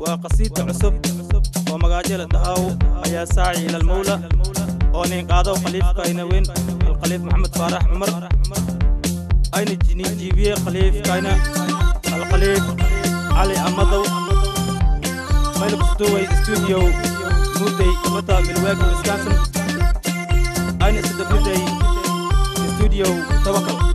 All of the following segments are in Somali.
waa qasiida cusub oo magaajyala dahaw ayaa saaci ila oo nin qaado khaliifka ayna alkhaliif maxamed faarax cumar. Ayna nijiibiyey khaliifkayna alkhaliif cali amadow. Maylkustuway stuudiyow mudday ummadda milwaagi wisconsin. Ayna isadabuday stuudiyow tawakal.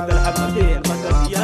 بدل حبتين بدل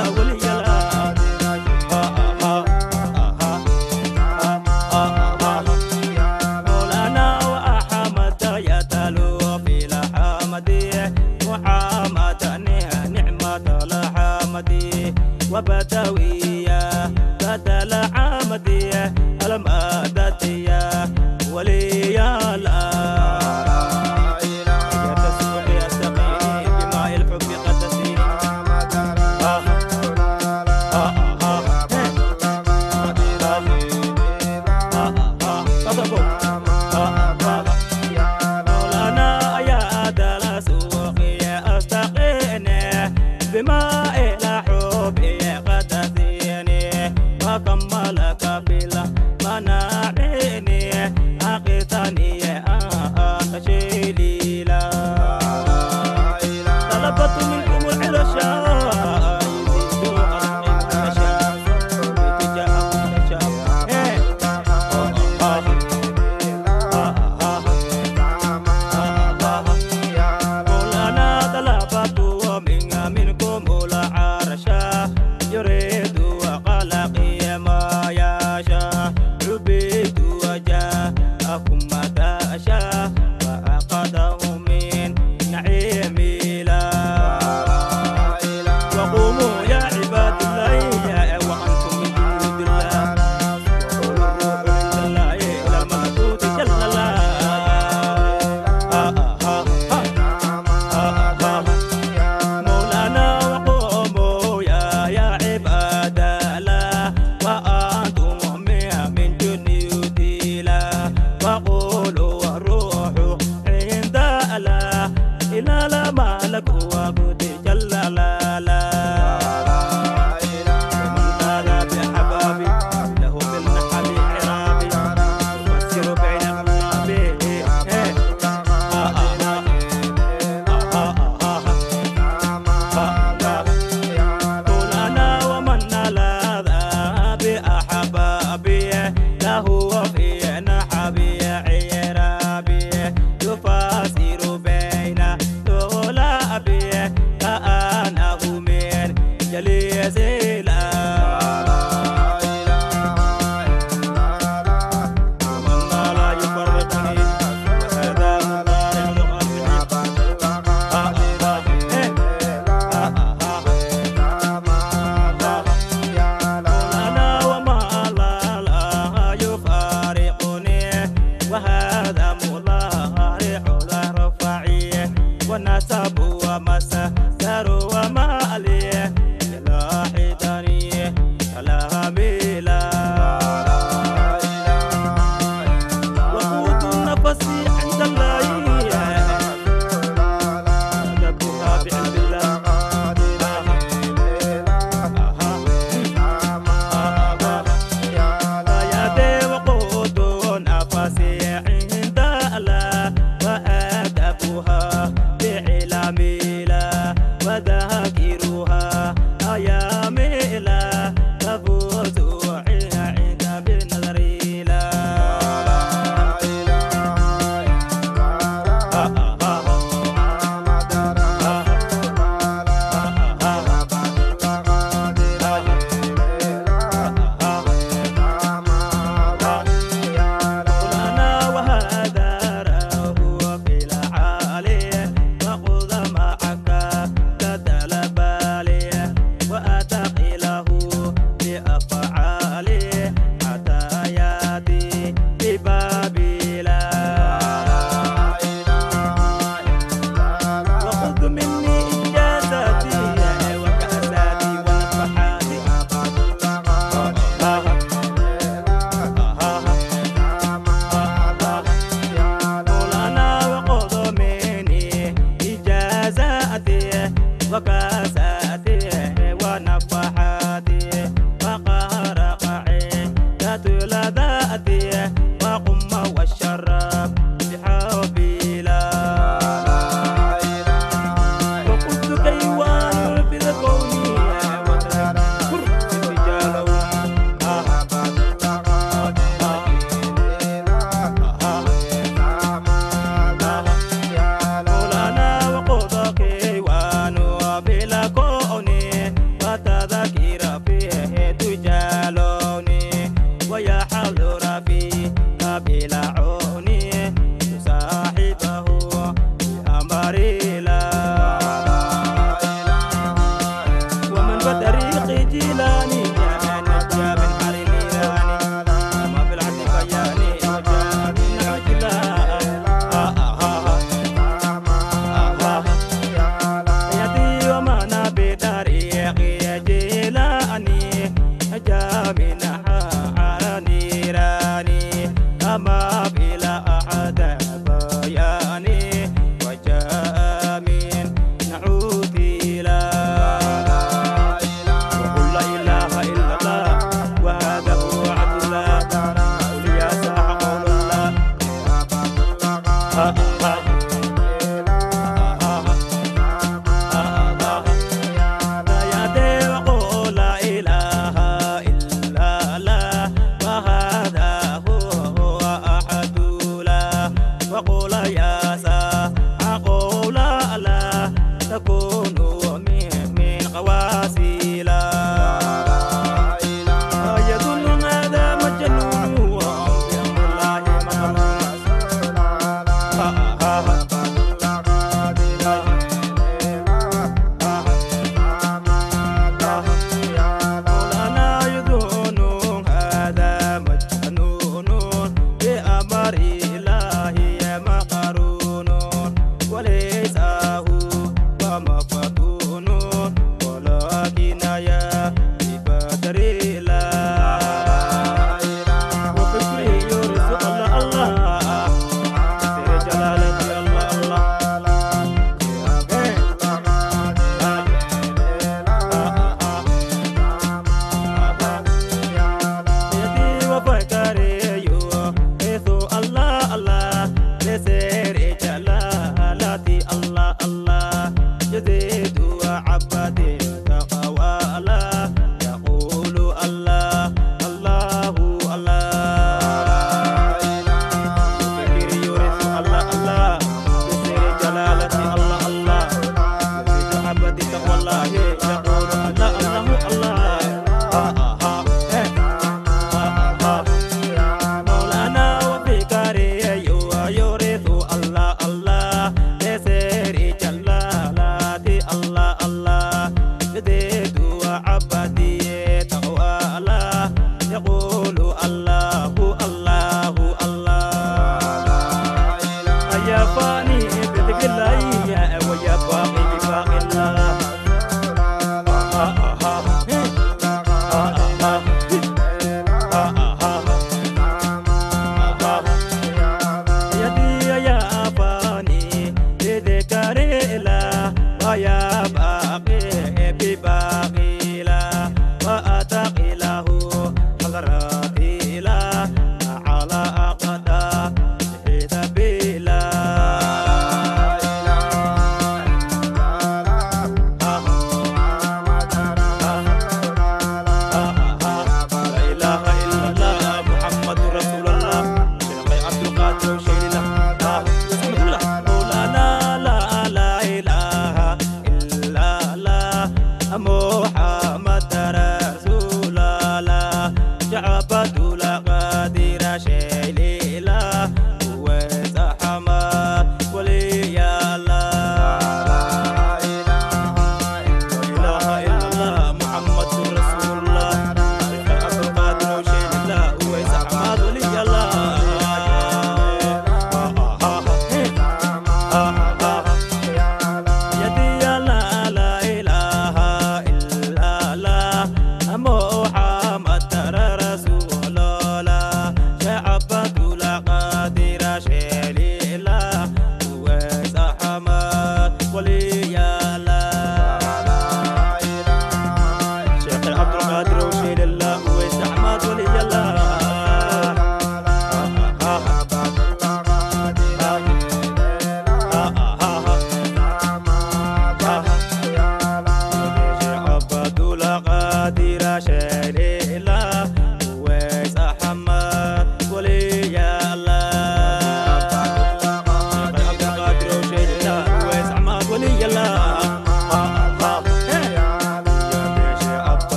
Abia.